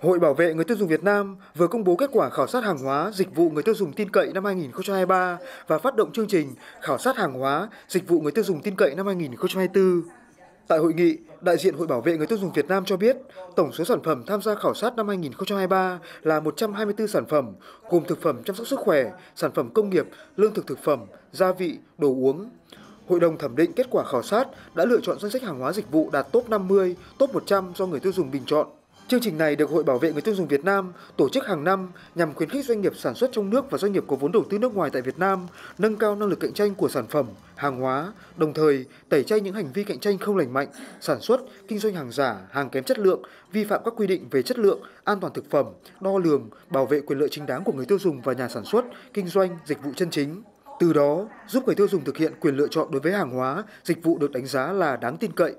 Hội Bảo vệ người tiêu dùng Việt Nam vừa công bố kết quả khảo sát hàng hóa, dịch vụ người tiêu dùng tin cậy năm 2023 và phát động chương trình khảo sát hàng hóa, dịch vụ người tiêu dùng tin cậy năm 2024. Tại hội nghị, đại diện Hội Bảo vệ người tiêu dùng Việt Nam cho biết, tổng số sản phẩm tham gia khảo sát năm 2023 là 124 sản phẩm, gồm thực phẩm chăm sóc sức khỏe, sản phẩm công nghiệp, lương thực thực phẩm, gia vị, đồ uống. Hội đồng thẩm định kết quả khảo sát đã lựa chọn danh sách hàng hóa dịch vụ đạt top 50, top 100 do người tiêu dùng bình chọn. Chương trình này được Hội Bảo vệ người tiêu dùng Việt Nam tổ chức hàng năm nhằm khuyến khích doanh nghiệp sản xuất trong nước và doanh nghiệp có vốn đầu tư nước ngoài tại Việt Nam nâng cao năng lực cạnh tranh của sản phẩm, hàng hóa, đồng thời tẩy chay những hành vi cạnh tranh không lành mạnh, sản xuất, kinh doanh hàng giả, hàng kém chất lượng, vi phạm các quy định về chất lượng, an toàn thực phẩm, đo lường, bảo vệ quyền lợi chính đáng của người tiêu dùng và nhà sản xuất, kinh doanh, dịch vụ chân chính. Từ đó, giúp người tiêu dùng thực hiện quyền lựa chọn đối với hàng hóa, dịch vụ được đánh giá là đáng tin cậy,